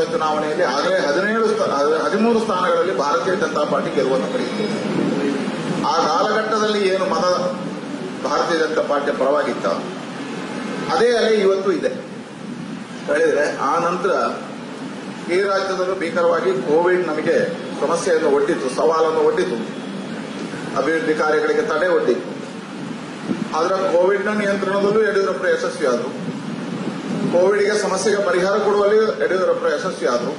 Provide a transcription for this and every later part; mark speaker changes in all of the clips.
Speaker 1: ನಡೆದ ಚುನಾವಣೆಯಲ್ಲಿ ಆಗಲೇ ಹದಿನೇಳು ಹದಿಮೂರು ಸ್ಥಾನಗಳಲ್ಲಿ ಭಾರತೀಯ ಜನತಾ ಪಾರ್ಟಿ ಗೆಲುವನ್ನು ಪಡೆಯಿತು ಆ ಕಾಲಘಟ್ಟದಲ್ಲಿ ಏನು ಮತ ಭಾರತೀಯ ಜನತಾ ಪಾರ್ಟಿಯ ಪರವಾಗಿತ್ತ? ಅದೇ ಅಲೆ ಇವತ್ತು ಇದೆ. ಹೇಳಿದ್ರೆ ಆ ನಂತರ ಈ ರಾಜ್ಯದಲ್ಲೂ ಭೀಕರವಾಗಿ ಕೋವಿಡ್ ನಮಗೆ ಸಮಸ್ಯೆಯನ್ನು ಒಡ್ಡಿತು ಸವಾಲನ್ನು ಒಡ್ಡಿತು ಅಭಿವೃದ್ಧಿ ಕಾರ್ಯಗಳಿಗೆ ತಡೆ ಒಡ್ಡಿತು ಆದ್ರೆ ಕೋವಿಡ್ನ ನಿಯಂತ್ರಣದಲ್ಲೂ ಯಡಿಯೂರಪ್ಪ ಯಶಸ್ವಿಯಾದರು. ಕೋವಿಡ್ಗೆ ಸಮಸ್ಯೆಗೆ ಪರಿಹಾರ ಕೊಡುವಲ್ಲಿ ಯಡಿಯೂರಪ್ಪ ಯಶಸ್ವಿಯಾದರು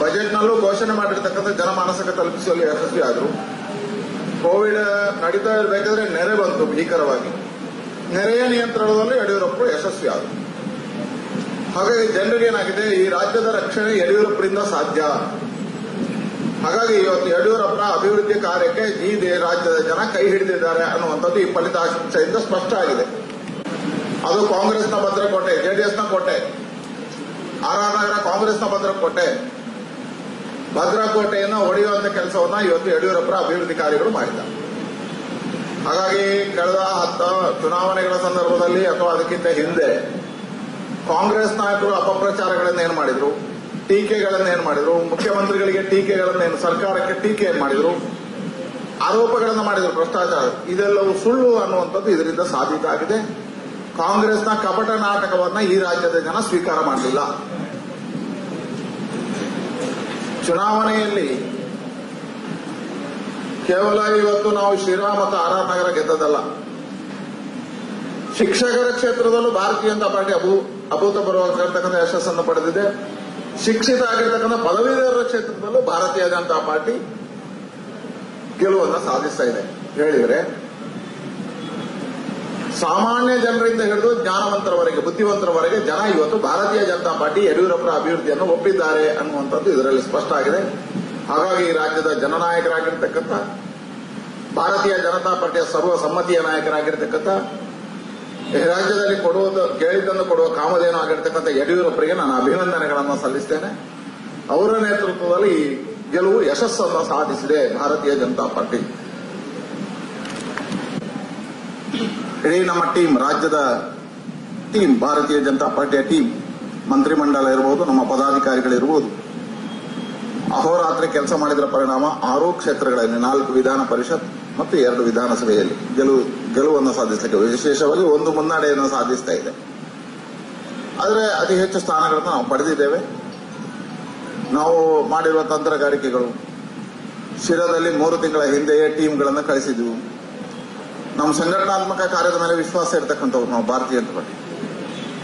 Speaker 1: ಬಜೆಟ್ನಲ್ಲೂ ಘೋಷಣೆ ಮಾಡಿರ್ತಕ್ಕಂಥ ಜನಮಾನಸಕ್ಕೆ ತಲುಪಿಸುವಲ್ಲಿ ಯಶಸ್ವಿಯಾದರು ಕೋವಿಡ್ ನಡೀತಾ ಇರಬೇಕಾದ್ರೆ ನೆರೆ ಬಂತು ಭೀಕರವಾಗಿ. ನೆರೆಯ ನಿಯಂತ್ರಣದಲ್ಲೂ ಯಡಿಯೂರಪ್ಪ ಯಶಸ್ವಿಯಾದರು ಹಾಗಾಗಿ ಜನರಿಗೆ ಏನಾಗಿದೆ, ಈ ರಾಜ್ಯದ ರಕ್ಷಣೆ ಯಡಿಯೂರಪ್ಪರಿಂದ ಸಾಧ್ಯ. ಹಾಗಾಗಿ ಇವತ್ತು ಯಡಿಯೂರಪ್ಪನ ಅಭಿವೃದ್ಧಿ ಕಾರ್ಯಕ್ಕೆ ಈ ರಾಜ್ಯದ ಜನ ಕೈ ಹಿಡಿದಿದ್ದಾರೆ ಅನ್ನುವಂಥದ್ದು ಈ ಫಲಿತಾಂಶದಿಂದ ಸ್ಪಷ್ಟ ಆಗಿದೆ. ಅದು ಕಾಂಗ್ರೆಸ್ನ ಭದ್ರಕೋಟೆ ಜೆಡಿಎಸ್ನ ಕೋಟೆ ಆರ್ ಆರ್ ನಗರ ಕಾಂಗ್ರೆಸ್ನ ಭದ್ರಕೋಟೆ ಭದ್ರಕೋಟೆಯನ್ನು ಹೊಡೆಯುವಂತ ಕೆಲಸವನ್ನ ಇವತ್ತು ಯಡಿಯೂರಪ್ಪ ಅಭಿವೃದ್ಧಿ ಕಾರ್ಯಗಳು ಮಾಡಿದ್ದಾರೆ. ಹಾಗಾಗಿ ಕಳೆದ ಹತ್ತ ಚುನಾವಣೆಗಳ ಸಂದರ್ಭದಲ್ಲಿ ಅಥವಾ ಅದಕ್ಕಿಂತ ಹಿಂದೆ ಕಾಂಗ್ರೆಸ್ ನಾಯಕರು ಅಪಪ್ರಚಾರಗಳನ್ನ ಏನ್ ಮಾಡಿದ್ರು? ಟೀಕೆಗಳನ್ನ ಏನ್ ಮಾಡಿದ್ರು? ಮುಖ್ಯಮಂತ್ರಿಗಳಿಗೆ ಟೀಕೆಗಳನ್ನ ಏನು, ಸರ್ಕಾರಕ್ಕೆ ಟೀಕೆ ಏನ್ ಮಾಡಿದ್ರು? ಆರೋಪಗಳನ್ನು ಮಾಡಿದ್ರು ಭ್ರಷ್ಟಾಚಾರ. ಇದೆಲ್ಲವೂ ಸುಳ್ಳು ಅನ್ನುವಂಥದ್ದು ಇದರಿಂದ ಸಾಬೀತಾಗಿದೆ. ಕಾಂಗ್ರೆಸ್ನ ಕಪಟ ನಾಟಕವನ್ನ ಈ ರಾಜ್ಯದ ಜನ ಸ್ವೀಕಾರ ಮಾಡಲಿಲ್ಲ. ಚುನಾವಣೆಯಲ್ಲಿ ಕೇವಲ ಇವತ್ತು ನಾವು ಶ್ರೀರಾಮ್ ಮತ್ತು ಆರ್ ಆರ್ ನಗರ ಗೆದ್ದದಲ್ಲ ಶಿಕ್ಷಕರ ಕ್ಷೇತ್ರದಲ್ಲೂ ಭಾರತೀಯ ಜನತಾ ಪಾರ್ಟಿ ಅಭೂ ಅಭೂತಪೂರ್ವವಾಗಿರ್ತಕ್ಕಂಥ ಯಶಸ್ಸನ್ನು ಪಡೆದಿದೆ. ಶಿಕ್ಷಿತ ಆಗಿರ್ತಕ್ಕಂಥ ಪದವೀಧರರ ಕ್ಷೇತ್ರದಲ್ಲೂ ಭಾರತೀಯ ಜನತಾ ಪಾರ್ಟಿ ಗೆಲುವನ್ನು ಸಾಧಿಸ್ತಾ ಇದೆ. ಹೇಳಿದ್ರೆ ಸಾಮಾನ್ಯ ಜನರಿಂದ ಹಿಡಿದು ಜ್ಞಾನವಂತರವರೆಗೆ, ಬುದ್ಧಿವಂತರವರೆಗೆ ಜನ ಇವತ್ತು ಭಾರತೀಯ ಜನತಾ ಪಾರ್ಟಿ ಯಡಿಯೂರಪ್ಪರ ಅಭಿವೃದ್ಧಿಯನ್ನು ಒಪ್ಪಿದ್ದಾರೆ ಅನ್ನುವಂಥದ್ದು ಇದರಲ್ಲಿ ಸ್ಪಷ್ಟ ಆಗಿದೆ. ಹಾಗಾಗಿ ಈ ರಾಜ್ಯದ ಜನನಾಯಕರಾಗಿರ್ತಕ್ಕಂಥ, ಭಾರತೀಯ ಜನತಾ ಪಾರ್ಟಿಯ ಸರ್ವಸಮ್ಮತಿಯ ನಾಯಕರಾಗಿರ್ತಕ್ಕಂಥ ರಾಜ್ಯದಲ್ಲಿ ಕೊಡುವುದು ಕೇಳಿದ್ದನ್ನು ಕೊಡುವ ಕಾಮಧೇನು ಆಗಿರ್ತಕ್ಕಂಥ ಯಡಿಯೂರಪ್ಪರಿಗೆ ನಾನು ಅಭಿನಂದನೆಗಳನ್ನು ಸಲ್ಲಿಸ್ತೇನೆ. ಅವರ ನೇತೃತ್ವದಲ್ಲಿ ಈ ಗೆಲುವು ಯಶಸ್ಸನ್ನು ಸಾಧಿಸಿದೆ ಭಾರತೀಯ ಜನತಾ ಪಾರ್ಟಿ. ಇಡೀ ನಮ್ಮ ಟೀಮ್, ರಾಜ್ಯದ ಟೀಮ್, ಭಾರತೀಯ ಜನತಾ ಪಾರ್ಟಿಯ ಟೀಮ್, ಮಂತ್ರಿಮಂಡಲ ಇರಬಹುದು ನಮ್ಮ ಪದಾಧಿಕಾರಿಗಳಿರ್ಬೋದು ಅಹೋರಾತ್ರಿ ಕೆಲಸ ಮಾಡಿದ್ರ ಪರಿಣಾಮ ಆರು ಕ್ಷೇತ್ರಗಳಲ್ಲಿ, ನಾಲ್ಕು ವಿಧಾನ ಪರಿಷತ್ ಮತ್ತು ಎರಡು ವಿಧಾನಸಭೆಯಲ್ಲಿ ಗೆಲುವು, ಗೆಲುವನ್ನು ಸಾಧಿಸಲಿಕ್ಕೆ ವಿಶೇಷವಾಗಿ ಒಂದು ಮುನ್ನಡೆಯನ್ನು ಸಾಧಿಸ್ತಾ ಇದೆ. ಆದರೆ ಅತಿ ಹೆಚ್ಚು ಸ್ಥಾನಗಳನ್ನು ನಾವು ಪಡೆದಿದ್ದೇವೆ. ನಾವು ಮಾಡಿರುವ ತಂತ್ರಗಾರಿಕೆಗಳು, ಶಿರದಲ್ಲಿ ಮೂರು ತಿಂಗಳ ಹಿಂದೆಯೇ ಟೀಮ್ಗಳನ್ನು ಕಳಿಸಿದ್ವು. ನಮ್ಮ ಸಂಘಟನಾತ್ಮಕ ಕಾರ್ಯದ ಮೇಲೆ ವಿಶ್ವಾಸ ಇರತಕ್ಕಂಥವ್ರು ನಾವು ಭಾರತೀಯ ಜನತಾ ಪಾರ್ಟಿ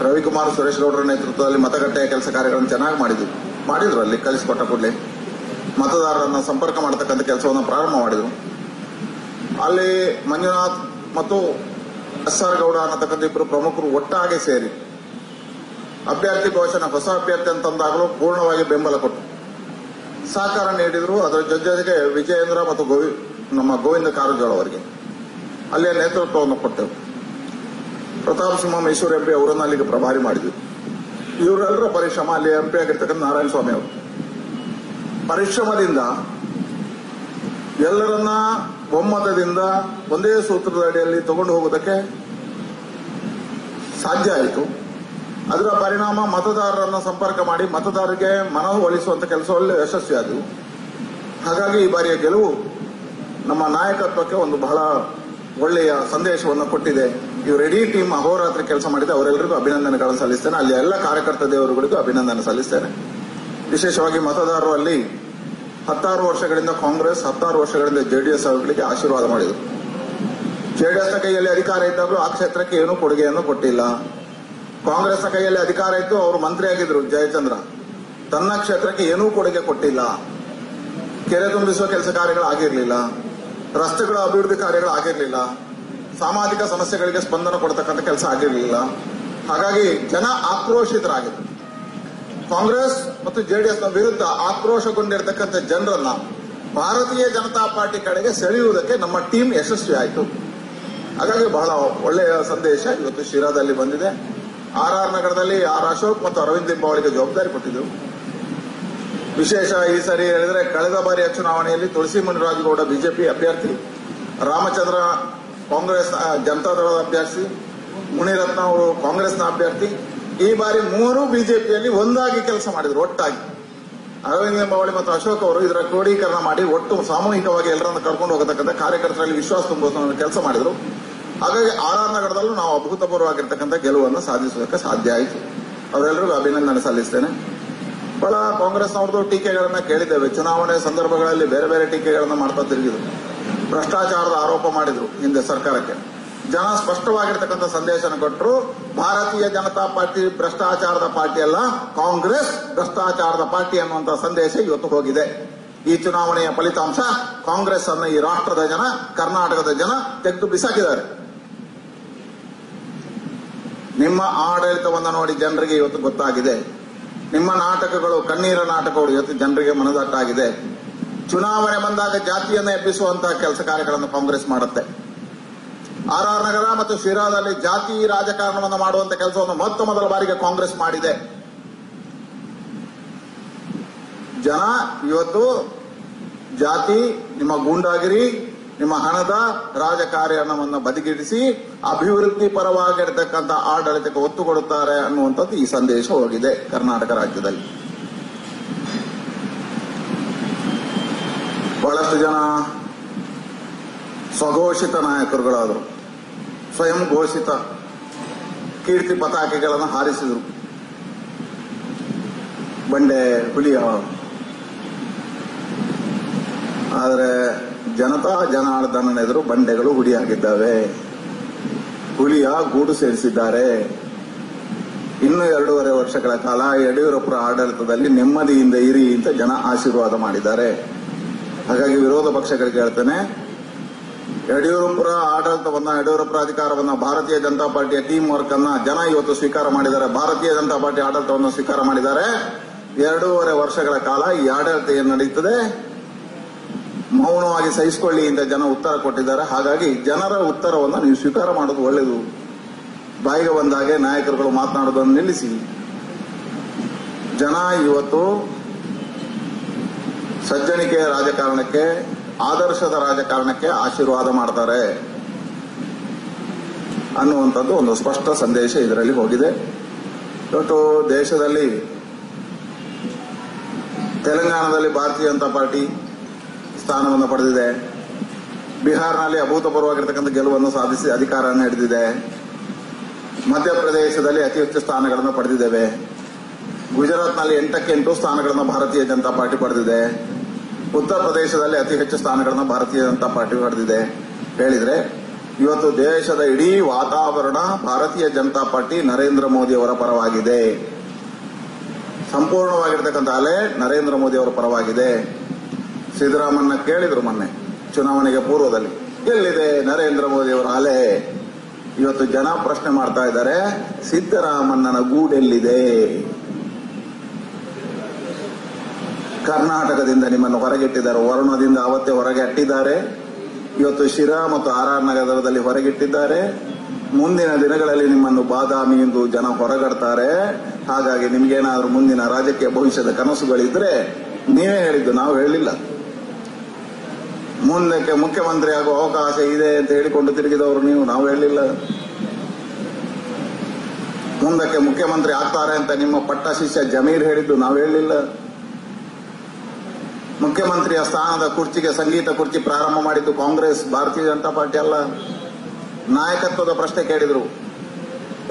Speaker 1: ರವಿಕುಮಾರ್ ಸುರೇಶ್ ಗೌಡರ ನೇತೃತ್ವದಲ್ಲಿ ಮತಗಟ್ಟೆಯ ಕೆಲಸ ಕಾರ್ಯಗಳನ್ನು ಚೆನ್ನಾಗಿ ಮಾಡಿದ್ವಿ. ಮಾಡಿದ್ರು ಅಲ್ಲಿ, ಕಲಿಸಿಕೊಟ್ಟ ಕೂಡಲೇ. ಮತದಾರರನ್ನ ಸಂಪರ್ಕ ಮಾಡತಕ್ಕಂಥ ಕೆಲಸವನ್ನು ಪ್ರಾರಂಭ ಮಾಡಿದ್ರು. ಅಲ್ಲಿ ಮಂಜುನಾಥ್ ಮತ್ತು ಎಸ್ ಆರ್ ಗೌಡ ಅನ್ನತಕ್ಕಂಥ ಇಬ್ಬರು ಪ್ರಮುಖರು ಒಟ್ಟಾಗಿ ಸೇರಿ ಅಭ್ಯರ್ಥಿ ಘೋಷಣೆ, ಹೊಸ ಅಭ್ಯರ್ಥಿ ಅಂತಂದಾಗಲೂ ಪೂರ್ಣವಾಗಿ ಬೆಂಬಲ ಕೊಟ್ಟು ಸಹಕಾರ ನೀಡಿದ್ರು. ಅದರ ಜೊತೆಗೆ ವಿಜಯೇಂದ್ರ ಮತ್ತು ಗೋವಿ ನಮ್ಮ ಗೋವಿಂದ ಕಾರಜೋಳ ಅವರಿಗೆ. ಅಲ್ಲಿಯ ನೇತೃತ್ವವನ್ನು ಕೊಟ್ಟೆವು. ಪ್ರತಾಪ್ ಸಿಂಹ ಮೈಸೂರು ಎಂಪಿ ಅವರನ್ನು ಅಲ್ಲಿಗೆ ಪ್ರಭಾರಿ ಮಾಡಿದ್ವಿ. ಇವರೆಲ್ಲರ ಪರಿಶ್ರಮ ಅಲ್ಲಿ ಎಂಪಿ ಆಗಿರ್ತಕ್ಕಂಥ ನಾರಾಯಣ ಸ್ವಾಮಿ ಅವರು. ಪರಿಶ್ರಮದಿಂದ ಎಲ್ಲರನ್ನ ಒಮ್ಮತದಿಂದ ಒಂದೇ ಸೂತ್ರದ ಅಡಿಯಲ್ಲಿ ತಗೊಂಡು ಹೋಗೋದಕ್ಕೆ ಸಾಧ್ಯ ಆಯಿತು. ಅದರ ಪರಿಣಾಮ ಮತದಾರರನ್ನ ಸಂಪರ್ಕ ಮಾಡಿ ಮತದಾರರಿಗೆ ಮನವೊಲಿಸುವಂತ ಕೆಲಸದಲ್ಲಿ ಯಶಸ್ವಿಯಾದವು. ಹಾಗಾಗಿ ಈ ಬಾರಿಯ ಗೆಲುವು ನಮ್ಮ ನಾಯಕತ್ವಕ್ಕೆ ಒಂದು ಬಹಳ ಒಳ್ಳೆಯ ಸಂದೇಶವನ್ನು ಕೊಟ್ಟಿದೆ. ಇವರು ಇಡೀ ಟೀಮ್ ಅಹೋರಾತ್ರಿ ಕೆಲಸ ಮಾಡಿದೆ ಅವರೆಲ್ಲರಿಗೂ ಅಭಿನಂದನೆಗಳನ್ನು ಸಲ್ಲಿಸ್ತೇನೆ. ಅಲ್ಲಿ ಎಲ್ಲ ಕಾರ್ಯಕರ್ತ ದೇವರುಗಳಿಗೂ ಅಭಿನಂದನೆ ಸಲ್ಲಿಸ್ತೇನೆ. ವಿಶೇಷವಾಗಿ ಮತದಾರರು ಅಲ್ಲಿ ಹತ್ತಾರು ವರ್ಷಗಳಿಂದ ಕಾಂಗ್ರೆಸ್, ಹತ್ತಾರು ವರ್ಷಗಳಿಂದ ಜೆಡಿಎಸ್ ಅವರುಗಳಿಗೆ ಆಶೀರ್ವಾದ ಮಾಡಿದರು. ಜೆಡಿಎಸ್ನ ಕೈಯಲ್ಲಿ ಅಧಿಕಾರ ಇದ್ದಾಗಲೂ ಆ ಕ್ಷೇತ್ರಕ್ಕೆ ಏನೂ ಕೊಡುಗೆಯನ್ನು ಕೊಟ್ಟಿಲ್ಲ. ಕಾಂಗ್ರೆಸ್ನ ಕೈಯಲ್ಲಿ ಅಧಿಕಾರ ಇತ್ತು ಅವರು ಮಂತ್ರಿ ಆಗಿದ್ರು ಜಯಚಂದ್ರ. ತನ್ನ ಕ್ಷೇತ್ರಕ್ಕೆ ಏನೂ ಕೊಡುಗೆ ಕೊಟ್ಟಿಲ್ಲ. ಕೆರೆ ತುಂಬಿಸುವ ಕೆಲಸ ಕಾರ್ಯಗಳು ಆಗಿರಲಿಲ್ಲ ರಸ್ತೆಗಳ ಅಭಿವೃದ್ಧಿ ಕಾರ್ಯಗಳು ಆಗಿರಲಿಲ್ಲ. ಸಾಮಾಜಿಕ ಸಮಸ್ಯೆಗಳಿಗೆ ಸ್ಪಂದನ ಕೊಡ್ತಕ್ಕಂಥ ಕೆಲಸ ಆಗಿರಲಿಲ್ಲ. ಹಾಗಾಗಿ ಜನ ಆಕ್ರೋಶಿತರಾಗಿದ್ರು. ಕಾಂಗ್ರೆಸ್ ಮತ್ತು ಜೆಡಿಎಸ್ನ ವಿರುದ್ಧ ಆಕ್ರೋಶಗೊಂಡಿರ್ತಕ್ಕಂಥ ಜನರನ್ನ ಭಾರತೀಯ ಜನತಾ ಪಾರ್ಟಿ ಕಡೆಗೆ ಸೆಳೆಯುವುದಕ್ಕೆ ನಮ್ಮ ಟೀಮ್ ಯಶಸ್ವಿ ಆಯಿತು. ಹಾಗಾಗಿ ಬಹಳ ಒಳ್ಳೆಯ ಸಂದೇಶ ಇವತ್ತು ಶಿರಾದಲ್ಲಿ ಬಂದಿದೆ. ಆರ್ ಆರ್ ನಗರದಲ್ಲಿ ಆರ್ ಅಶೋಕ್ ಮತ್ತು ಅರವಿಂದ್ ಲಿಂಬಾವಳಿಗೆ ಜವಾಬ್ದಾರಿ ಕೊಟ್ಟಿದ್ದೆವು ವಿಶೇಷ ಈ ಸರಿ ಹೇಳಿದ್ರೆ ಕಳೆದ ಬಾರಿಯ ಚುನಾವಣೆಯಲ್ಲಿ ತುಳಸಿ ಮುನಿರಾಜಗೌಡ ಬಿಜೆಪಿ ಅಭ್ಯರ್ಥಿ, ರಾಮಚಂದ್ರ ಕಾಂಗ್ರೆಸ್ ಜನತಾದಳದ ಅಭ್ಯರ್ಥಿ, ಮುನಿರತ್ನ ಅವರು ಕಾಂಗ್ರೆಸ್ನ ಅಭ್ಯರ್ಥಿ, ಈ ಬಾರಿ ಮೂರು ಬಿಜೆಪಿಯಲ್ಲಿ ಒಂದಾಗಿ ಕೆಲಸ ಮಾಡಿದ್ರು, ಒಟ್ಟಾಗಿ. ಅರವಿಂದ ಲಿಂಬಾವಳಿ ಮತ್ತು ಅಶೋಕ್ ಅವರು ಇದರ ಕ್ರೋಢೀಕರಣ ಮಾಡಿ ಒಟ್ಟು ಸಾಮೂಹಿಕವಾಗಿ ಎಲ್ಲರನ್ನು ಕರ್ಕೊಂಡು ಹೋಗತಕ್ಕಂಥ ಕಾರ್ಯಕರ್ತರಲ್ಲಿ ವಿಶ್ವಾಸ ತುಂಬುವ ಕೆಲಸ ಮಾಡಿದ್ರು. ಹಾಗಾಗಿ ಆರ್ ನಗರದಲ್ಲೂ ನಾವು ಅಭೂತಪೂರ್ವವಾಗಿರ್ತಕ್ಕಂಥ ಗೆಲುವನ್ನು ಸಾಧಿಸುವುದಕ್ಕೆ ಸಾಧ್ಯ ಆಯಿತು. ಅವರೆಲ್ಲರಿಗೂ ಅಭಿನಂದನೆ ಸಲ್ಲಿಸ್ತೇನೆ. ಬಹಳ ಕಾಂಗ್ರೆಸ್ನವ್ರದ್ದು ಟೀಕೆಗಳನ್ನ ಕೇಳಿದ್ದೇವೆ. ಚುನಾವಣೆ ಸಂದರ್ಭಗಳಲ್ಲಿ ಬೇರೆ ಬೇರೆ ಟೀಕೆಗಳನ್ನ ಮಾಡ್ತಾ ತಿರುಗಿದ್ರು. ಭ್ರಷ್ಟಾಚಾರದ ಆರೋಪ ಮಾಡಿದ್ರು ಹಿಂದೆ ಸರ್ಕಾರಕ್ಕೆ. ಜನ ಸ್ಪಷ್ಟವಾಗಿರ್ತಕ್ಕಂಥ ಸಂದೇಶನ ಕೊಟ್ಟರು ಭಾರತೀಯ ಜನತಾ ಪಾರ್ಟಿ ಭ್ರಷ್ಟಾಚಾರದ ಪಾರ್ಟಿ ಅಲ್ಲ, ಕಾಂಗ್ರೆಸ್ ಭ್ರಷ್ಟಾಚಾರದ ಪಾರ್ಟಿ ಅನ್ನುವಂಥ ಸಂದೇಶ ಇವತ್ತು ಹೋಗಿದೆ. ಈ ಚುನಾವಣೆಯ ಫಲಿತಾಂಶ ಕಾಂಗ್ರೆಸ್ ಅನ್ನು ಈ ರಾಷ್ಟ್ರದ ಜನ, ಕರ್ನಾಟಕದ ಜನ ತೆಗೆದು ಬಿಸಾಕಿದ್ದಾರೆ. ನಿಮ್ಮ ಆಡಳಿತವನ್ನು ನೋಡಿ ಜನರಿಗೆ ಇವತ್ತು ಗೊತ್ತಾಗಿದೆ. ನಿಮ್ಮ ನಾಟಕಗಳು, ಕಣ್ಣೀರ ನಾಟಕಗಳು ಇವತ್ತು ಜನರಿಗೆ ಮನದಟ್ಟಾಗಿದೆ. ಚುನಾವಣೆ ಬಂದಾಗ ಜಾತಿಯನ್ನು ಎಬ್ಬಿಸುವಂತಹ ಕೆಲಸ ಕಾರ್ಯಗಳನ್ನು ಕಾಂಗ್ರೆಸ್ ಮಾಡುತ್ತೆ. ಆರ್ ಆರ್ ನಗರ ಮತ್ತು ಶಿರಾದಲ್ಲಿ ಜಾತಿ ರಾಜಕಾರಣವನ್ನು ಮಾಡುವಂತ ಕೆಲಸವನ್ನು ಮೊತ್ತ ಮೊದಲ ಬಾರಿಗೆ ಕಾಂಗ್ರೆಸ್ ಮಾಡಿದೆ. ಜನ, ಇವತ್ತು ಜಾತಿ, ನಿಮ್ಮ ಗೂಂಡಾಗಿರಿ ನಿಮ್ಮ ಹಣದ ರಾಜಕಾರಣವನ್ನು ಬದಿಗಿಡಿಸಿ ಅಭಿವೃದ್ಧಿ ಪರವಾಗಿರತಕ್ಕಂಥ ಆಡಳಿತಕ್ಕೆ ಒತ್ತು ಕೊಡುತ್ತಾರೆ ಅನ್ನುವಂಥದ್ದು ಈ ಸಂದೇಶ ಹೋಗಿದೆ ಕರ್ನಾಟಕ ರಾಜ್ಯದಲ್ಲಿ. ಬಹಳಷ್ಟು ಜನ ಸ್ವಘೋಷಿತ ನಾಯಕರುಗಳಾದರು, ಸ್ವಯಂ ಘೋಷಿತ ಕೀರ್ತಿ ಪತಾಕೆಗಳನ್ನು ಹಾರಿಸಿದರು. ಬಂಡೆ ಹುಲಿಯ, ಆದರೆ ಜನತಾ ಜನಾರ್ದನ ಎದುರು ಬಂಡೆಗಳು ಹುಡಿಯಾಗಿದ್ದಾವೆ. ಹುಲಿಯ ಗೂಡು ಸೇರಿಸಿದ್ದಾರೆ. ಇನ್ನು ಎರಡೂವರೆ ವರ್ಷಗಳ ಕಾಲ ಯಡಿಯೂರಪ್ಪರ ಆಡಳಿತದಲ್ಲಿ ನೆಮ್ಮದಿಯಿಂದ ಇರಿ ಅಂತ ಜನ ಆಶೀರ್ವಾದ ಮಾಡಿದ್ದಾರೆ. ಹಾಗಾಗಿ ವಿರೋಧ ಪಕ್ಷಗಳಿಗೆ ಹೇಳ್ತೇನೆ, ಯಡಿಯೂರಪ್ಪರ ಆಡಳಿತವನ್ನ, ಯಡಿಯೂರಪ್ಪರ ಅಧಿಕಾರವನ್ನ ಭಾರತೀಯ ಜನತಾ ಪಾರ್ಟಿಯ ಟೀಮ್ ವರ್ಕ್ ಅನ್ನ ಜನ ಇವತ್ತು ಸ್ವೀಕಾರ ಮಾಡಿದ್ದಾರೆ. ಭಾರತೀಯ ಜನತಾ ಪಾರ್ಟಿ ಆಡಳಿತವನ್ನು ಸ್ವೀಕಾರ ಮಾಡಿದ್ದಾರೆ. ಎರಡೂವರೆ ವರ್ಷಗಳ ಕಾಲ ಈ ಆಡಳಿತ ಏನು ನಡೀತದೆ ಮೌನವಾಗಿ ಸಹಿಸಿಕೊಳ್ಳಿ ಅಂತ ಜನ ಉತ್ತರ ಕೊಟ್ಟಿದ್ದಾರೆ. ಹಾಗಾಗಿ ಜನರ ಉತ್ತರವನ್ನು ನೀವು ಸ್ವೀಕಾರ ಮಾಡೋದು ಒಳ್ಳೆಯದು ಬಾಯಿಗೆ ಬಂದಾಗೆ ನಾಯಕರುಗಳು ಮಾತನಾಡೋದನ್ನು ನಿಲ್ಲಿಸಿ. ಜನ ಇವತ್ತು ಸಜ್ಜನಿಕೆಯ ರಾಜಕಾರಣಕ್ಕೆ, ಆದರ್ಶದ ರಾಜಕಾರಣಕ್ಕೆ ಆಶೀರ್ವಾದ ಮಾಡ್ತಾರೆ ಅನ್ನುವಂಥದ್ದು ಒಂದು ಸ್ಪಷ್ಟ ಸಂದೇಶ ಇದರಲ್ಲಿ ಹೋಗಿದೆ. ಇವತ್ತು ದೇಶದಲ್ಲಿ ತೆಲಂಗಾಣದಲ್ಲಿ ಭಾರತೀಯ ಜನತಾ ಪಾರ್ಟಿ ಸ್ಥಾನವನ್ನು ಪಡೆದಿದೆ. ಬಿಹಾರ್ನಲ್ಲಿ ಅಭೂತಪೂರ್ವವಾಗಿರ್ತಕ್ಕಂಥ ಗೆಲುವನ್ನು ಸಾಧಿಸಿ ಅಧಿಕಾರವನ್ನು ಹಿಡಿದಿದೆ. ಮಧ್ಯಪ್ರದೇಶದಲ್ಲಿ ಅತಿ ಹೆಚ್ಚು ಸ್ಥಾನಗಳನ್ನು ಪಡೆದಿದ್ದೇವೆ. ಗುಜರಾತ್ನಲ್ಲಿ ಎಂಟಕ್ಕೆ ಎಂಟು ಸ್ಥಾನಗಳನ್ನು ಭಾರತೀಯ ಜನತಾ ಪಾರ್ಟಿ ಪಡೆದಿದೆ. ಉತ್ತರ ಪ್ರದೇಶದಲ್ಲಿ ಅತಿ ಹೆಚ್ಚು ಸ್ಥಾನಗಳನ್ನು ಭಾರತೀಯ ಜನತಾ ಪಾರ್ಟಿ ಪಡೆದಿದೆ. ಹೇಳಿದ್ರೆ, ಇವತ್ತು ದೇಶದ ಇಡೀ ವಾತಾವರಣ ಭಾರತೀಯ ಜನತಾ ಪಾರ್ಟಿ ನರೇಂದ್ರ ಮೋದಿ ಅವರ ಪರವಾಗಿದೆ. ಸಂಪೂರ್ಣವಾಗಿರ್ತಕ್ಕಂಥ ಅಲೆ ನರೇಂದ್ರ ಮೋದಿ ಅವರ ಪರವಾಗಿದೆ. ಸಿದ್ದರಾಮನ್ನ ಕೇಳಿದ್ರು ಮೊನ್ನೆ ಚುನಾವಣೆಗೆ ಪೂರ್ವದಲ್ಲಿ, ಎಲ್ಲಿದೆ ನರೇಂದ್ರ ಮೋದಿ ಅವರ ಅಲೆ? ಇವತ್ತು ಜನ ಪ್ರಶ್ನೆ ಮಾಡ್ತಾ ಇದ್ದಾರೆ, ಸಿದ್ದರಾಮಣ್ಣನ ಗೂಡೆಲ್ಲಿದೆ. ಕರ್ನಾಟಕದಿಂದ ನಿಮ್ಮನ್ನು ಹೊರಗಿಟ್ಟಿದ್ದಾರೆ, ವರ್ಣದಿಂದ ಅವತ್ತೇ ಹೊರಗೆ ಅಟ್ಟಿದ್ದಾರೆ. ಇವತ್ತು ಶಿರಾ ಮತ್ತು ಆರ್ ಆರ್ ನಗರದಲ್ಲಿ ಹೊರಗಿಟ್ಟಿದ್ದಾರೆ. ಮುಂದಿನ ದಿನಗಳಲ್ಲಿ ನಿಮ್ಮನ್ನು ಬಾದಾಮಿ ಎಂದು ಜನ ಹೊರಗಡ್ತಾರೆ. ಹಾಗಾಗಿ ನಿಮ್ಗೇನಾದ್ರೂ ಮುಂದಿನ ರಾಜಕೀಯ ಭವಿಷ್ಯದ ಕನಸುಗಳಿದ್ರೆ ನೀವೇ ಹೇಳಿದ್ದು, ನಾವು ಹೇಳಿಲ್ಲ. ಮುಂದಕ್ಕೆ ಮುಖ್ಯಮಂತ್ರಿ ಆಗುವ ಅವಕಾಶ ಇದೆ ಅಂತ ಹೇಳಿಕೊಂಡು ತಿರುಗಿದವರು ನೀವು, ನಾವು ಹೇಳಿಲ್ಲ. ಮುಂದಕ್ಕೆ ಮುಖ್ಯಮಂತ್ರಿ ಆಗ್ತಾರೆ ಅಂತ ನಿಮ್ಮ ಪಟ್ಟ ಶಿಷ್ಯ ಜಮೀರ್ ಹೇಳಿದ್ದು ನಾವು ಹೇಳಿಲ್ಲ. ಮುಖ್ಯಮಂತ್ರಿಯ ಸ್ಥಾನದ ಕುರ್ಚಿಗೆ ಸಂಗೀತ ಕುರ್ಚಿ ಪ್ರಾರಂಭ ಮಾಡಿದ್ದು ಕಾಂಗ್ರೆಸ್, ಭಾರತೀಯ ಜನತಾ ಪಾರ್ಟಿ ಅಲ್ಲ. ನಾಯಕತ್ವದ ಪ್ರಶ್ನೆ ಕೇಳಿದ್ರು.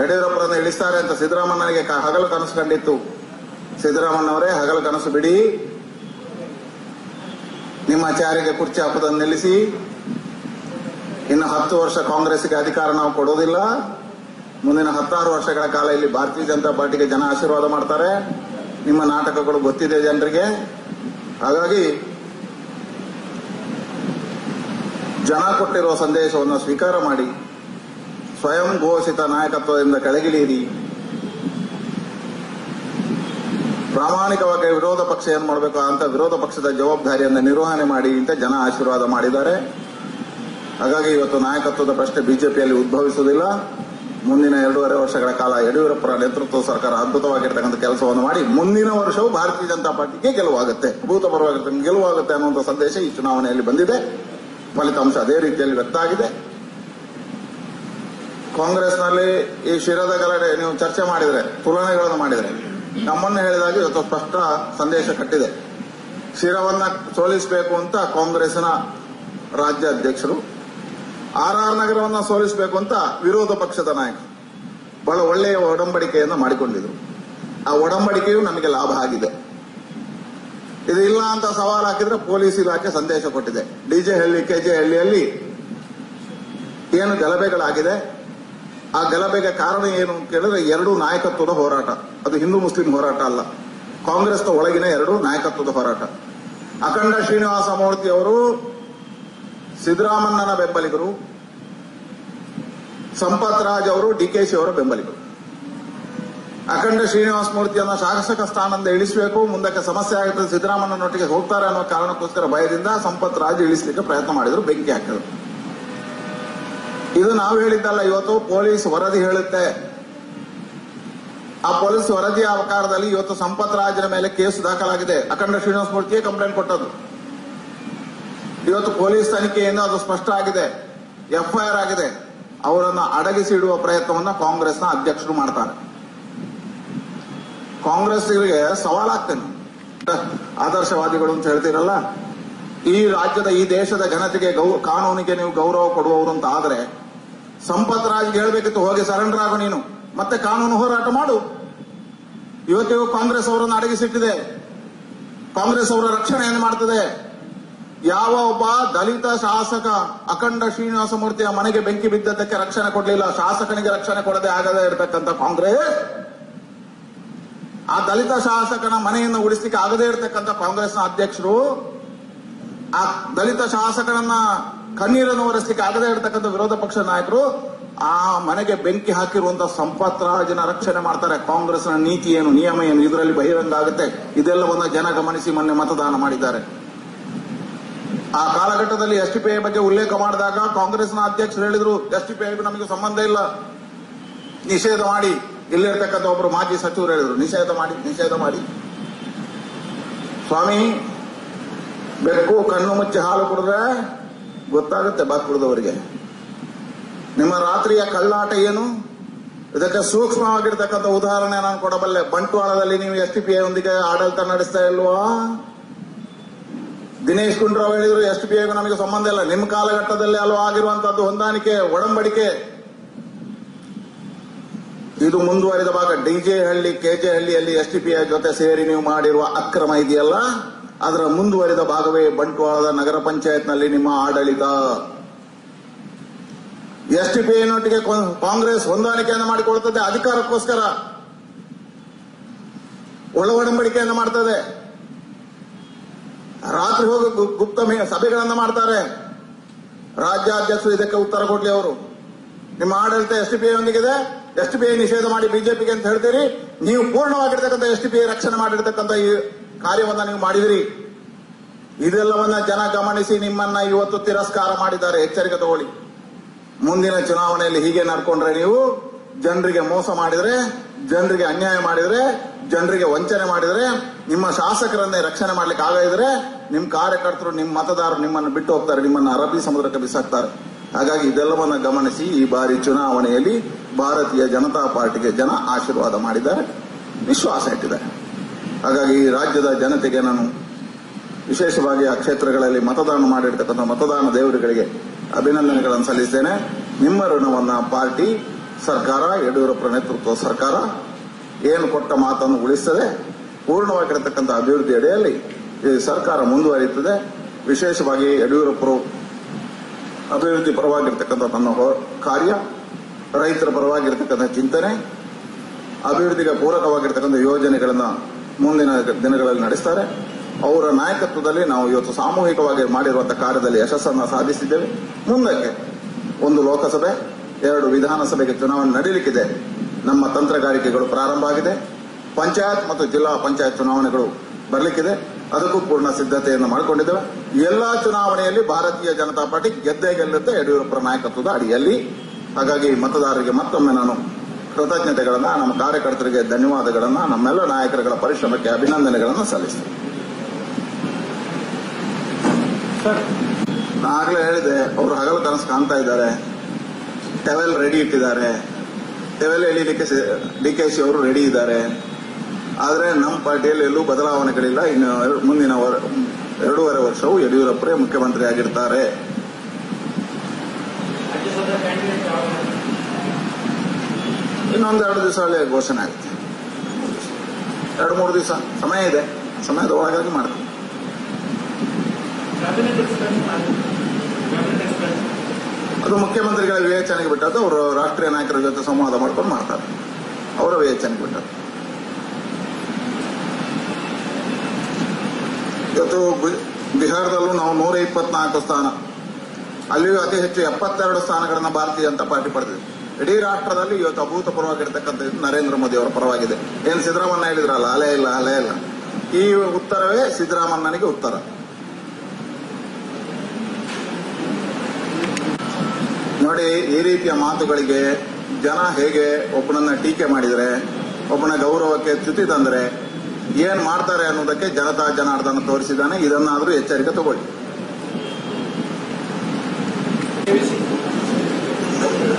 Speaker 1: ಯಡಿಯೂರಪ್ಪರನ್ನು ಇಳಿಸ್ತಾರೆ ಅಂತ ಸಿದ್ದರಾಮಣ್ಣನಿಗೆ ಹಗಲು ಕನಸು ಕಂಡಿತ್ತು. ಸಿದ್ದರಾಮಣ್ಣವರೇ ಹಗಲು ಕನಸು ಬಿಡಿ. ನಿಮ್ಮ ಚಾರಿಗೆ ಕುರ್ಚಿ ಹಾಕುವುದನ್ನು ನಿಲ್ಲಿಸಿ. ಇನ್ನು ಹತ್ತು ವರ್ಷ ಕಾಂಗ್ರೆಸ್ಗೆ ಅಧಿಕಾರ ನಾವು ಕೊಡೋದಿಲ್ಲ ಮುಂದಿನ ಹತ್ತಾರು ವರ್ಷಗಳ ಕಾಲ ಇಲ್ಲಿ ಭಾರತೀಯ ಜನತಾ ಪಾರ್ಟಿಗೆ ಜನ ಆಶೀರ್ವಾದ ಮಾಡ್ತಾರೆ. ನಿಮ್ಮ ನಾಟಕಗಳು ಗೊತ್ತಿದೆ ಜನರಿಗೆ. ಹಾಗಾಗಿ ಜನ ಕೊಟ್ಟಿರುವ ಸಂದೇಶವನ್ನು ಸ್ವೀಕಾರ ಮಾಡಿ. ಸ್ವಯಂ ಘೋಷಿತ ನಾಯಕತ್ವದಿಂದ ಕೆಳಗಿಳಿಯಿರಿ. ಪ್ರಾಮಾಣಿಕವಾಗಿ ವಿರೋಧ ಪಕ್ಷ ಏನ್ ಮಾಡಬೇಕು ಅಂತ ವಿರೋಧ ಪಕ್ಷದ ಜವಾಬ್ದಾರಿಯನ್ನು ನಿರ್ವಹಣೆ ಮಾಡಿ ಅಂತ ಜನ ಆಶೀರ್ವಾದ ಮಾಡಿದ್ದಾರೆ. ಹಾಗಾಗಿ ಇವತ್ತು ನಾಯಕತ್ವದ ಪ್ರಶ್ನೆ ಬಿಜೆಪಿಯಲ್ಲಿ ಉದ್ಭವಿಸುವುದಿಲ್ಲ. ಮುಂದಿನ ಎರಡೂವರೆ ವರ್ಷಗಳ ಕಾಲ ಯಡಿಯೂರಪ್ಪರ ನೇತೃತ್ವ ಸರ್ಕಾರ ಅದ್ಭುತವಾಗಿರ್ತಕ್ಕಂಥ ಕೆಲಸವನ್ನು ಮಾಡಿ ಮುಂದಿನ ವರ್ಷವೂ ಭಾರತೀಯ ಜನತಾ ಪಾರ್ಟಿಗೆ ಗೆಲುವಾಗುತ್ತೆ. ಭೂತಪರವಾಗಿರ್ತಕ್ಕಂಥ ಗೆಲುವಾಗುತ್ತೆ ಅನ್ನುವಂಥ ಸಂದೇಶ ಈ ಚುನಾವಣೆಯಲ್ಲಿ ಬಂದಿದೆ. ಫಲಿತಾಂಶ ಅದೇ ರೀತಿಯಲ್ಲಿ ವ್ಯಕ್ತ ಆಗಿದೆ. ಕಾಂಗ್ರೆಸ್ನಲ್ಲಿ ಈ ಶಿರದ ಗಲಾಟೆ ನೀವು ಚರ್ಚೆ ಮಾಡಿದರೆ, ತುಲನೆಗಳನ್ನು ಮಾಡಿದ್ರೆ ನಮ್ಮನ್ನು ಹೇಳಿದಾಗ ಇವತ್ತು ಸ್ಪಷ್ಟ ಸಂದೇಶ ಕಟ್ಟಿದೆ. ಶಿರವನ್ನ ಸೋಲಿಸಬೇಕು ಅಂತ ಕಾಂಗ್ರೆಸ್ನ ರಾಜ್ಯ ಅಧ್ಯಕ್ಷರು ಆರ್ ಆರ್ ನಗರವನ್ನ ಸೋಲಿಸಬೇಕು ಅಂತ ವಿರೋಧ ಪಕ್ಷದ ನಾಯಕ ಬಹಳ ಒಳ್ಳೆಯ ಒಡಂಬಡಿಕೆಯನ್ನು ಮಾಡಿಕೊಂಡಿದ್ರು. ಆ ಒಡಂಬಡಿಕೆಯು ನಮಗೆ ಲಾಭ ಆಗಿದೆ. ಇದು ಇಲ್ಲ ಅಂತ ಸವಾಲು ಹಾಕಿದ್ರೆ ಪೊಲೀಸ್ ಇಲಾಖೆ ಸಂದೇಶ ಕೊಟ್ಟಿದೆ. ಡಿಜೆ ಹಳ್ಳಿ ಕೆಜೆ ಹಳ್ಳಿಯಲ್ಲಿ ಏನು ಗಲಭೆಗಳಾಗಿದೆ? ಆ ಗಲಭೆಗೆ ಕಾರಣ ಏನು ಅಂತ ಕೇಳಿದ್ರೆ ಎರಡು ನಾಯಕತ್ವದ ಹೋರಾಟ. ಅದು ಹಿಂದೂ ಮುಸ್ಲಿಂ ಹೋರಾಟ ಅಲ್ಲ. ಕಾಂಗ್ರೆಸ್ನ ಒಳಗಿನ ಎರಡು ನಾಯಕತ್ವದ ಹೋರಾಟ. ಅಖಂಡ ಶ್ರೀನಿವಾಸ ಮೂರ್ತಿ ಅವರು ಸಿದ್ದರಾಮಣ್ಣನ ಬೆಂಬಲಿಗರು, ಸಂಪತ್ ರಾಜ್ ಅವರು ಡಿಕೆಶಿ ಅವರ ಬೆಂಬಲಿಗರು. ಅಖಂಡ ಶ್ರೀನಿವಾಸ ಮೂರ್ತಿಯನ್ನ ಶಾಸಕ ಸ್ಥಾನದಿಂದ ಇಳಿಸಬೇಕು, ಮುಂದಕ್ಕೆ ಸಮಸ್ಯೆ ಆಗುತ್ತೆ ಸಿದ್ದರಾಮಣ್ಣನೊಟ್ಟಿಗೆ ಹೋಗ್ತಾರೆ ಅನ್ನೋ ಕಾರಣಕ್ಕೋಸ್ಕರ ಭಯದಿಂದ ಸಂಪತ್ ರಾಜ್ ಇಳಿಸಲಿಕ್ಕೆ ಪ್ರಯತ್ನ ಮಾಡಿದ್ರು, ಬೆಂಕಿ ಹಾಕಿದ್ರು. ಇದು ನಾವು ಹೇಳಿದ್ದಲ್ಲ, ಇವತ್ತು ಪೊಲೀಸ್ ವರದಿ ಹೇಳುತ್ತೆ. ಆ ಪೊಲೀಸ್ ವರದಿಯ ಆಕಾರದಲ್ಲಿ ಇವತ್ತು ಸಂಪತ್ ರಾಜನ ಮೇಲೆ ಕೇಸು ದಾಖಲಾಗಿದೆ. ಅಖಂಡ ಶ್ರೀನಿವಾಸ ಮೂರ್ತಿಯೇ ಕಂಪ್ಲೇಂಟ್ ಕೊಟ್ಟದ್ದು. ಇವತ್ತು ಪೊಲೀಸ್ ತನಿಖೆಯಿಂದ ಅದು ಸ್ಪಷ್ಟ ಆಗಿದೆ. ಎಫ್ಐಆರ್ ಆಗಿದೆ. ಅವರನ್ನು ಅಡಗಿಸಿ ಇಡುವ ಪ್ರಯತ್ನವನ್ನ ಕಾಂಗ್ರೆಸ್ನ ಅಧ್ಯಕ್ಷರು ಮಾಡ್ತಾರೆ. ಕಾಂಗ್ರೆಸ್ಗೆ ಸವಾಲಾಗ್ತೇನೆ ಆದರ್ಶವಾದಿಗಳು ಅಂತ ಹೇಳ್ತೀರಲ್ಲ, ಈ ರಾಜ್ಯದ, ಈ ದೇಶದ ಘನತೆಗೆ ಕಾನೂನಿಗೆ ನೀವು ಗೌರವ ಕೊಡುವವರು ಅಂತ ಆದ್ರೆ ಸಂಪತ್ ರಾಜ್ಗೆ ಹೇಳ್ಬೇಕಿತ್ತು, ಹೋಗಿ ಸರೆಂಡರ್ ಆಗು ನೀನು. ಮತ್ತೆ ಕಾನೂನು ಹೋರಾಟ ಮಾಡು. ಇವತ್ತಿಗೂ ಕಾಂಗ್ರೆಸ್ ಅವರನ್ನು ಅಡಗಿಸಿಟ್ಟಿದೆ. ಕಾಂಗ್ರೆಸ್ ಅವರ ರಕ್ಷಣೆಯನ್ನು ಮಾಡ್ತದೆ? ಯಾವ ಒಬ್ಬ ದಲಿತ ಶಾಸಕ ಅಖಂಡ ಶ್ರೀನಿವಾಸ ಮೂರ್ತಿಯ ಮನೆಗೆ ಬೆಂಕಿ ಬಿದ್ದದ್ದಕ್ಕೆ ರಕ್ಷಣೆ ಕೊಡಲಿಲ್ಲ. ಶಾಸಕನಿಗೆ ರಕ್ಷಣೆ ಕೊಡದೆ ಆಗದೆ ಇರತಕ್ಕಂತ ಕಾಂಗ್ರೆಸ್. ಆ ದಲಿತ ಶಾಸಕನ ಮನೆಯನ್ನು ಉಳಿಸಲಿಕ್ಕೆ ಆಗದೇ ಇರತಕ್ಕಂತ ಕಾಂಗ್ರೆಸ್ನ ಅಧ್ಯಕ್ಷರು, ಆ ದಲಿತ ಶಾಸಕನನ್ನ ಕಣ್ಣೀರನ್ನು ಒರೆಸಲಿಕ್ಕೆ ಆಗದೇ ಇರತಕ್ಕಂಥ ವಿರೋಧ ಪಕ್ಷ ನಾಯಕರು ಆ ಮನೆಗೆ ಬೆಂಕಿ ಹಾಕಿರುವಂತಹ ಸಂಪತ್ ರಾಜನ ರಕ್ಷಣೆ ಮಾಡ್ತಾರೆ. ಕಾಂಗ್ರೆಸ್ನ ನೀತಿ ಏನು, ನಿಯಮ ಏನು, ಇದರಲ್ಲಿ ಬಹಿರಂಗ ಆಗುತ್ತೆ. ಇದೆಲ್ಲವನ್ನ ಜನ ಗಮನಿಸಿ ಮೊನ್ನೆ ಮತದಾನ ಮಾಡಿದ್ದಾರೆ. ಆ ಕಾಲಘಟ್ಟದಲ್ಲಿ ಎಸ್ ಟಿ ಪಿ ಐ ಬಗ್ಗೆ ಉಲ್ಲೇಖ ಮಾಡಿದಾಗ ಕಾಂಗ್ರೆಸ್ನ ಅಧ್ಯಕ್ಷರು ಹೇಳಿದ್ರು, ಎಸ್ ಟಿ ಪಿ ಐಗೂ ನಮಗೆ ಸಂಬಂಧ ಇಲ್ಲ. ನಿಷೇಧ ಮಾಡಿ. ಇಲ್ಲಿರ್ತಕ್ಕಂಥ ಒಬ್ಬರು ಮಾಜಿ ಸಚಿವರು ಹೇಳಿದ್ರು, ನಿಷೇಧ ಮಾಡಿ ನಿಷೇಧ ಮಾಡಿ. ಸ್ವಾಮಿ, ಬೆಕ್ಕು, ಕಣ್ಣು ಮುಚ್ಚಿ ಹಾಲು ಕುಡಿದ್ರೆ ಗೊತ್ತಾಗುತ್ತೆ ಬಾಕ್ಪುರದವರಿಗೆ ನಿಮ್ಮ ರಾತ್ರಿಯ ಕಳ್ಳಾಟ ಏನು? ಇದಕ್ಕೆ ಸೂಕ್ಷ್ಮವಾಗಿರ್ತಕ್ಕಂಥ ಉದಾಹರಣೆ ನಾನು ಕೊಡಬಲ್ಲೆ. ಬಂಟ್ವಾಳದಲ್ಲಿ ನೀವು ಎಸ್ ಟಿ ಪಿ ಒಂದಿಗೆ ಆಡಳಿತ ನಡೆಸ್ತಾ ಇಲ್ವಾ? ದಿನೇಶ್ ಗುಂಡ್ರಾವ್ ಹೇಳಿದ್ರು ಎಸ್ ಟಿ ಪಿ ನಮಗೆ ಸಂಬಂಧ ಇಲ್ಲ. ನಿಮ್ಮ ಕಾಲಘಟ್ಟದಲ್ಲಿ ಅಲ್ವಾ ಆಗಿರುವಂತಹದ್ದು ಹೊಂದಾಣಿಕೆ, ಒಡಂಬಡಿಕೆ. ಇದು ಮುಂದುವರಿದ ಭಾಗ. ಡಿಜೆ ಹಳ್ಳಿ ಕೆಜೆ ಹಳ್ಳಿಯಲ್ಲಿ ಎಸ್ ಟಿ ಪಿ ಜೊತೆ ಸೇರಿ ನೀವು ಮಾಡಿರುವ ಅಕ್ರಮ ಇದೆಯಲ್ಲ? ಅದರ ಮುಂದುವರಿದ ಭಾಗವೇ ಬಂಟ್ವಾಳದ ನಗರ ಪಂಚಾಯತ್ನಲ್ಲಿ ನಿಮ್ಮ ಆಡಳಿತ. ಎಸ್ ಟಿ ಪಿ ನೊಟ್ಟಿಗೆ ಕಾಂಗ್ರೆಸ್ ಹೊಂದಾಣಿಕೆಯನ್ನು ಮಾಡಿಕೊಳ್ಳುತ್ತದೆ, ಅಧಿಕಾರಕ್ಕೋಸ್ಕರ. ಒಳ ಒಡಂಬಡಿಕೆಯನ್ನು ಮಾಡ್ತದೆ. ರಾತ್ರಿ ಹೋಗಿ ಗುಪ್ತ ಸಭೆಗಳನ್ನು ಮಾಡ್ತಾರೆ. ರಾಜ್ಯಾಧ್ಯಕ್ಷರು ಇದಕ್ಕೆ ಉತ್ತರ ಕೊಡ್ಲಿ ಅವರು. ನಿಮ್ಮ ಆಡಳಿತ ಎಸ್ ಟಿ ಪಿ ಒಂದಿಗಿದೆ ಎಸ್ ಟಿ ಪಿ ನಿಷೇಧ ಮಾಡಿ ಬಿಜೆಪಿಗೆ ಅಂತ ಹೇಳ್ತೀರಿ, ನೀವು ಪೂರ್ಣವಾಗಿರ್ತಕ್ಕಂಥ ಎಸ್ ಟಿ ಪಿ ರಕ್ಷಣೆ ಮಾಡಿರ್ತಕ್ಕಂಥ ಈ ಕಾರ್ಯವನ್ನ ನೀವು ಮಾಡಿದಿರಿ. ಇದೆಲ್ಲವನ್ನ ಜನ ಗಮನಿಸಿ ನಿಮ್ಮನ್ನ ಇವತ್ತು ತಿರಸ್ಕಾರ ಮಾಡಿದ್ದಾರೆ. ಎಚ್ಚರಿಕೆ ತಗೊಳ್ಳಿ. ಮುಂದಿನ ಚುನಾವಣೆಯಲ್ಲಿ ಹೀಗೆ ನಡ್ಕೊಂಡ್ರೆ ನೀವು ಜನರಿಗೆ ಮೋಸ ಮಾಡಿದ್ರೆ, ಜನರಿಗೆ ಅನ್ಯಾಯ ಮಾಡಿದ್ರೆ, ಜನರಿಗೆ ವಂಚನೆ ಮಾಡಿದ್ರೆ, ನಿಮ್ಮ ಶಾಸಕರನ್ನೇ ರಕ್ಷಣೆ ಮಾಡ್ಲಿಕ್ಕೆ ಆಗದಿದ್ರೆ ನಿಮ್ಮ ಕಾರ್ಯಕರ್ತರು ನಿಮ್ಮ ಮತದಾರರು ನಿಮ್ಮನ್ನು ಬಿಟ್ಟು ಹೋಗ್ತಾರೆ. ನಿಮ್ಮನ್ನ ಅರಬ್ಬಿ ಸಮುದ್ರಕ್ಕೆ ಬಿಸಾಕ್ತಾರೆ. ಹಾಗಾಗಿ ಇದೆಲ್ಲವನ್ನ ಗಮನಿಸಿ ಈ ಬಾರಿ ಚುನಾವಣೆಯಲ್ಲಿ ಭಾರತೀಯ ಜನತಾ ಪಾರ್ಟಿಗೆ ಜನ ಆಶೀರ್ವಾದ ಮಾಡಿದ್ದಾರೆ. ವಿಶ್ವಾಸ ಇಟ್ಟಿದ್ದಾರೆ. ಹಾಗಾಗಿ ಈ ರಾಜ್ಯದ ಜನತೆಗೆ ನಾನು ವಿಶೇಷವಾಗಿ ಆ ಕ್ಷೇತ್ರಗಳಲ್ಲಿ ಮತದಾನ ಮಾಡಿರ್ತಕ್ಕಂಥ ಮತದಾನ ದೇವರುಗಳಿಗೆ ಅಭಿನಂದನೆಗಳನ್ನು ಸಲ್ಲಿಸ್ತೇನೆ. ನಿಮ್ಮ ಋಣವನ್ನ ಪಾರ್ಟಿ ಸರ್ಕಾರ, ಯಡಿಯೂರಪ್ಪ ನೇತೃತ್ವದ ಸರ್ಕಾರ ಏನು ಕೊಟ್ಟ ಮಾತನ್ನು ಉಳಿಸ್ತದೆ, ಪೂರ್ಣವಾಗಿರತಕ್ಕಂಥ ಅಭಿವೃದ್ಧಿ ಅಡಿಯಲ್ಲಿ ಈ ಸರ್ಕಾರ ಮುಂದುವರಿಯುತ್ತದೆ. ವಿಶೇಷವಾಗಿ ಯಡಿಯೂರಪ್ಪರು ಅಭಿವೃದ್ಧಿ ಪರವಾಗಿರ್ತಕ್ಕಂಥ ತನ್ನ ಕಾರ್ಯ, ರೈತರ ಪರವಾಗಿರ್ತಕ್ಕಂಥ ಚಿಂತನೆ, ಅಭಿವೃದ್ಧಿಗೆ ಪೂರಕವಾಗಿರ್ತಕ್ಕಂಥ ಯೋಜನೆಗಳನ್ನ ಮುಂದಿನ ದಿನಗಳಲ್ಲಿ ನಡೆಸ್ತಾರೆ. ಅವರ ನಾಯಕತ್ವದಲ್ಲಿ ನಾವು ಇವತ್ತು ಸಾಮೂಹಿಕವಾಗಿ ಮಾಡಿರುವಂತಹ ಕಾರ್ಯದಲ್ಲಿ ಯಶಸ್ಸನ್ನು ಸಾಧಿಸಿದ್ದೇವೆ. ಮುಂದಕ್ಕೆ ಒಂದು ಲೋಕಸಭೆ, ಎರಡು ವಿಧಾನಸಭೆಗೆ ಚುನಾವಣೆ ನಡೀಲಿಕ್ಕಿದೆ. ನಮ್ಮ ತಂತ್ರಗಾರಿಕೆಗಳು ಪ್ರಾರಂಭ ಆಗಿದೆ. ಪಂಚಾಯತ್ ಮತ್ತು ಜಿಲ್ಲಾ ಪಂಚಾಯತ್ ಚುನಾವಣೆಗಳು ಬರಲಿಕ್ಕಿದೆ. ಅದಕ್ಕೂ ಪೂರ್ಣ ಸಿದ್ಧತೆಯನ್ನು ಮಾಡಿಕೊಂಡಿದ್ದೇವೆ. ಎಲ್ಲಾ ಚುನಾವಣೆಯಲ್ಲಿ ಭಾರತೀಯ ಜನತಾ ಪಾರ್ಟಿ ಗೆದ್ದೇ ಗೆಲ್ಲುತ್ತೆ ಯಡಿಯೂರಪ್ಪರ ನಾಯಕತ್ವದ ಅಡಿಯಲ್ಲಿ. ಹಾಗಾಗಿ ಮತದಾರರಿಗೆ ಮತ್ತೊಮ್ಮೆ ನಾನು ಕೃತಜ್ಞತೆಗಳನ್ನ ನಮ್ಮ ಕಾರ್ಯಕರ್ತರಿಗೆ ಧನ್ಯವಾದಗಳನ್ನ ನಮ್ಮೆಲ್ಲ ನಾಯಕರುಗಳ ಪರಿಶ್ರಮಕ್ಕೆ ಅಭಿನಂದನೆಗಳನ್ನು ಸಲ್ಲಿಸ್ತೇನೆ. ನಾನು ಆಗಲೇ ಹೇಳಿದೆ ಅವರು ಹಗಲು ಕನಸು ಕಾಣ್ತಾ ಇದ್ದಾರೆ. ಟೆವೆಲ್ ರೆಡಿ ಇಟ್ಟಿದ್ದಾರೆ. ಟೆವೆಲ್ ಎಳಿಲಿಕ್ಕೆ ಡಿ ಕೆ ಸಿ ಅವರು ರೆಡಿ ಇದ್ದಾರೆ. ಆದರೆ ನಮ್ಮ ಪಾರ್ಟಿಯಲ್ಲಿ ಎಲ್ಲೂ ಬದಲಾವಣೆಗಳಿಲ್ಲ. ಇನ್ನು ಮುಂದಿನ ವರ- ಎರಡೂವರೆ ವರ್ಷವೂ ಯಡಿಯೂರಪ್ಪರೇ ಮುಖ್ಯಮಂತ್ರಿ ಆಗಿರ್ತಾರೆ ಇನ್ನೊಂದು ಎರಡು ದಿವಸ ಅಲ್ಲಿ ಘೋಷಣೆ ಆಗುತ್ತೆ. ಎರಡು ಮೂರು ದಿವಸ ಸಮಯ ಇದೆ. ಸಮಯದ ಒಳಗಾಗಿ
Speaker 2: ಮಾಡ್ತಾರೆ
Speaker 1: ಅದು ಮುಖ್ಯಮಂತ್ರಿಗಳ ವಿವೇಚನೆಗೆ ಬಿಟ್ಟದ್ದು. ಅವರು ರಾಷ್ಟ್ರೀಯ ನಾಯಕರ ಜೊತೆ ಸಂವಾದ ಮಾಡ್ಕೊಂಡು ಮಾಡ್ತಾರೆ. ಅವರ ವಿವೇಚನೆಗೆ ಬಿಟ್ಟದ್ದು. ಇವತ್ತು ಬಿಹಾರದಲ್ಲೂ ನಾವು ನೂರ ಇಪ್ಪತ್ನಾಲ್ಕು ಸ್ಥಾನ. ಅಲ್ಲಿಯೂ ಅತಿ ಹೆಚ್ಚು ಎಪ್ಪತ್ತೆರಡು ಸ್ಥಾನಗಳನ್ನು ಭಾರತೀಯ ಜನತಾ ಪಾರ್ಟಿ ಪಡೆದಿದೆ. ಇಡೀ ರಾಷ್ಟ್ರದಲ್ಲಿ ಇವತ್ತು ಅಭೂತಪೂರ್ವವಾಗಿರ್ತಕ್ಕಂಥದ್ದು ನರೇಂದ್ರ ಮೋದಿ ಅವರ ಪರವಾಗಿದೆ. ಏನು ಸಿದ್ದರಾಮಣ್ಣ ಹೇಳಿದ್ರಲ್ಲ, ಅಲೆ ಇಲ್ಲ ಅಲೆ ಇಲ್ಲ. ಈ ಉತ್ತರವೇ ಸಿದ್ದರಾಮಣ್ಣನಿಗೆ ಉತ್ತರ. ನೋಡಿ, ಈ ರೀತಿಯ ಮಾತುಗಳಿಗೆ ಜನ ಹೇಗೆ ಒಬ್ಬನನ್ನ ಟೀಕೆ ಮಾಡಿದರೆ, ಒಬ್ಬನ ಗೌರವಕ್ಕೆ ಚ್ಯುತಿ ತಂದರೆ, ಏನ್ ಮಾಡ್ತಾರೆ ಅನ್ನೋದಕ್ಕೆ ಜನತಾ ಜನಾರ್ದನ ತೋರಿಸಿದ್ದಾನೆ. ಇದನ್ನಾದ್ರೂ ಎಚ್ಚರಿಕೆ ತಗೊಳ್ಳಿ.